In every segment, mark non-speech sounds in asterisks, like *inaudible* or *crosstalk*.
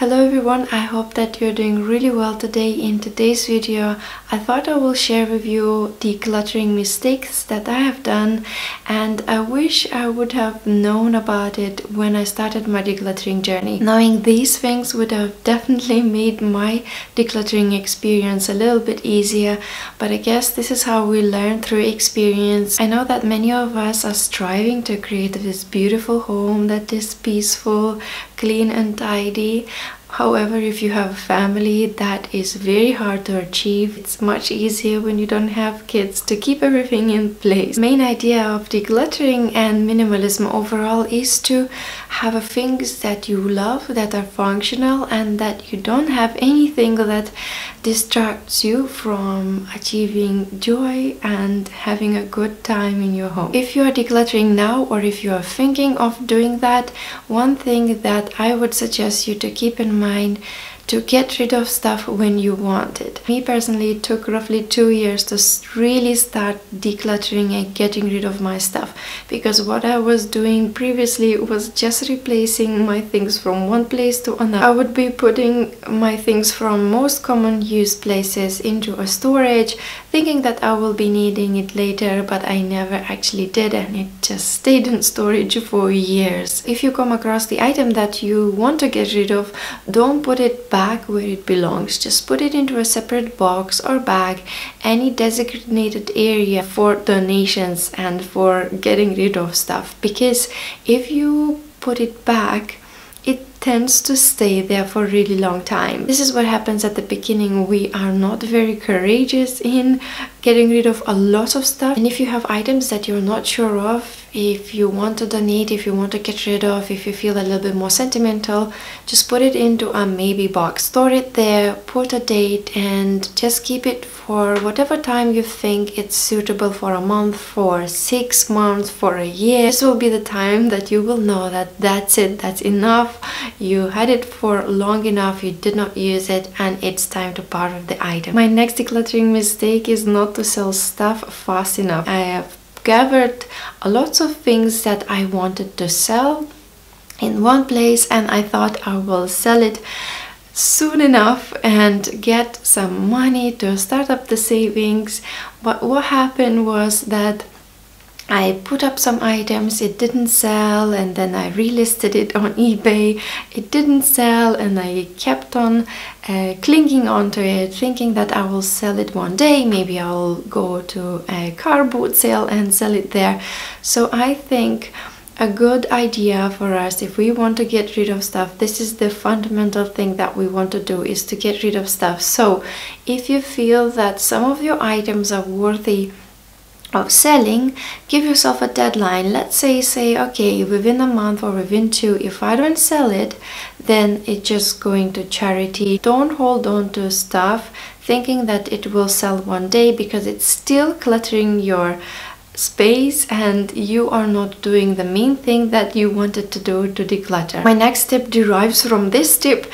Hello everyone, I hope that you're doing really well today. In today's video, I thought I will share with you the decluttering mistakes that I have done and I wish I would have known about it when I started my decluttering journey. Knowing these things would have definitely made my decluttering experience a little bit easier, but I guess this is how we learn through experience. I know that many of us are striving to create this beautiful home that is peaceful, clean and tidy However, if you have a family, that is very hard to achieve. It's much easier when you don't have kids to keep everything in place. Main idea of decluttering and minimalism overall is to have things that you love, that are functional, and that you don't have anything that distracts you from achieving joy and having a good time in your home. If you are decluttering now or if you are thinking of doing that, one thing that I would suggest you to keep in mind to get rid of stuff when you want it. Me personally, it took roughly two years to really start decluttering and getting rid of my stuff because what I was doing previously was just replacing my things from one place to another. I would be putting my things from most common use places into a storage thinking that I will be needing it later but I never actually did and it just stayed in storage for years. If you come across the item that you want to get rid of, don't put it back back where it belongs. Just put it into a separate box or bag, any designated area for donations and for getting rid of stuff. Because if you put it back, it tends to stay there for a really long time. This is what happens at the beginning. We are not very courageous in getting rid of a lot of stuff. And if you have items that you're not sure of, if you want to donate if you want to get rid of if you feel a little bit more sentimental just put it into a maybe box. Store it there put a date and just keep it for whatever time you think it's suitable for a month for six months for a year. This will be the time that you will know that that's it that's enough. You had it for long enough you did not use it and it's time to part with the item. My next decluttering mistake is not to sell stuff fast enough. I have gathered a of things that I wanted to sell in one place and I thought I will sell it soon enough and get some money to start up the savings. But what happened was that I put up some items, it didn't sell, and then I relisted it on eBay. It didn't sell, and I kept on uh, clinging onto it, thinking that I will sell it one day. Maybe I'll go to a car boot sale and sell it there. So I think a good idea for us if we want to get rid of stuff this is the fundamental thing that we want to do is to get rid of stuff so if you feel that some of your items are worthy of selling give yourself a deadline let's say say okay within a month or within two if i don't sell it then it's just going to charity don't hold on to stuff thinking that it will sell one day because it's still cluttering your space and you are not doing the main thing that you wanted to do to declutter. My next tip derives from this tip.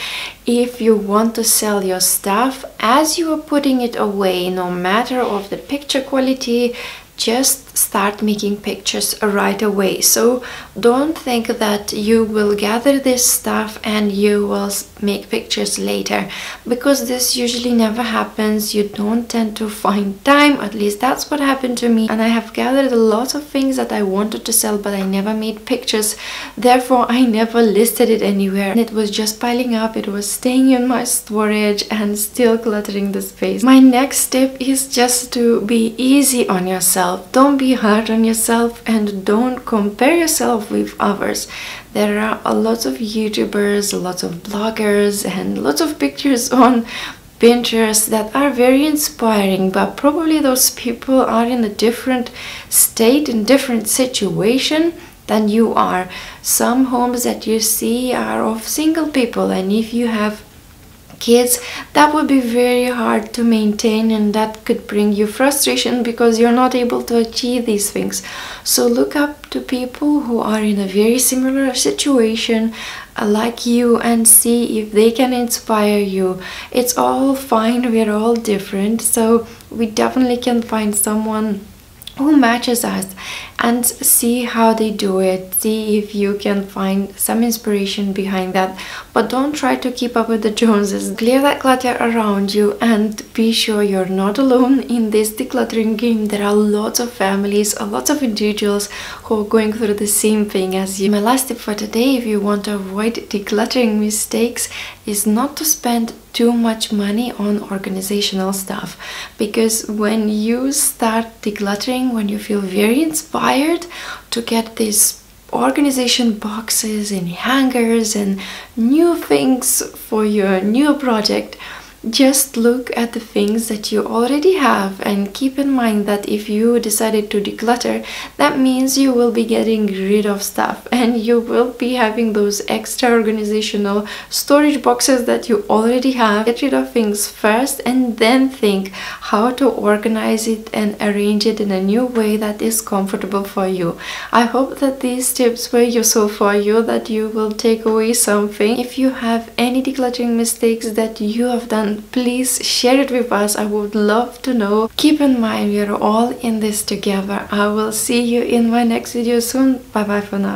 If you want to sell your stuff as you are putting it away, no matter of the picture quality, just start making pictures right away. So don't think that you will gather this stuff and you will make pictures later because this usually never happens. You don't tend to find time. At least that's what happened to me. And I have gathered a lot of things that I wanted to sell but I never made pictures. Therefore I never listed it anywhere. And it was just piling up. It was staying in my storage and still cluttering the space. My next tip is just to be easy on yourself yourself. Don't be hard on yourself and don't compare yourself with others. There are a lot of YouTubers, a lots of bloggers, and lots of pictures *laughs* on Pinterest that are very inspiring, but probably those people are in a different state, in different situation than you are. Some homes that you see are of single people, and if you have kids that would be very hard to maintain and that could bring you frustration because you're not able to achieve these things. So look up to people who are in a very similar situation uh, like you and see if they can inspire you. It's all fine we're all different so we definitely can find someone who matches us? And see how they do it. See if you can find some inspiration behind that. But don't try to keep up with the joneses. Clear that clutter around you and be sure you're not alone in this decluttering game. There are lots of families a lot of individuals who are going through the same thing as you. My last tip for today if you want to avoid decluttering mistakes is not to spend too much money on organizational stuff. Because when you start decluttering when you feel very inspired to get these organization boxes and hangers and new things for your new project just look at the things that you already have and keep in mind that if you decided to declutter that means you will be getting rid of stuff *laughs* and you will be having those extra organizational storage boxes that you already have. Get rid of things first and then think how to organize it and arrange it in a new way that is comfortable for you. I hope that these tips were useful for you that you will take away something. If you have any decluttering mistakes that you have done please share it with us. I would love to know. Keep in mind we are all in this together. I will see you in my next video soon. Bye bye for now